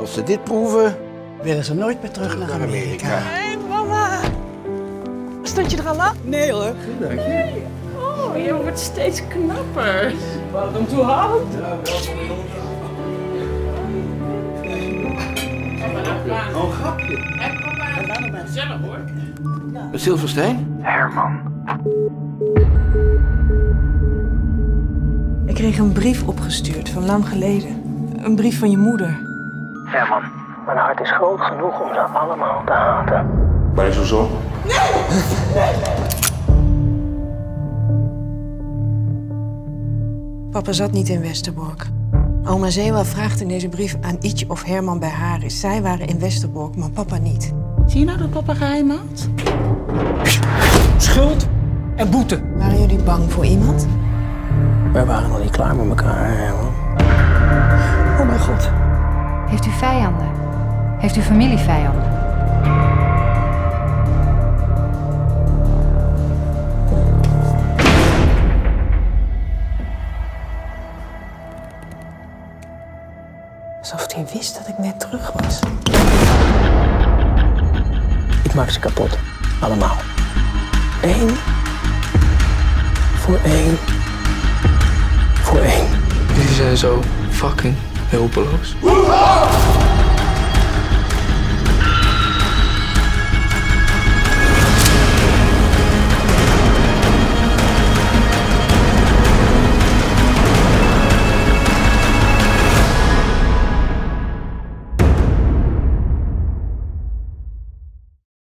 Als ze dit proeven, Willen ze nooit meer terug naar Amerika. Hé, mama. Stond je er al aan? Nee hoor. Oh, je wordt steeds knapper. Wat hem toe houdt. een grapje. Met Silverstein? Ik kreeg een brief opgestuurd van lang geleden. Een brief van je moeder. Mijn hart is groot genoeg om ze allemaal te haten. Ben je zo zo? Papa zat niet in Westerbork. Oma Zewa vraagt in deze brief aan Ietje of Herman bij haar is. Zij waren in Westerbork, maar papa niet. Zie je nou dat papa geheim had? Schuld en boete. Waren jullie bang voor iemand? Wij waren nog niet klaar met elkaar, Herman. U vijanden? Heeft u familievijanden? Alsof hij wist dat ik net terug was. Ik maak ze kapot. Allemaal. Eén. Voor één. Voor één. Jullie zijn zo fucking Leopolos.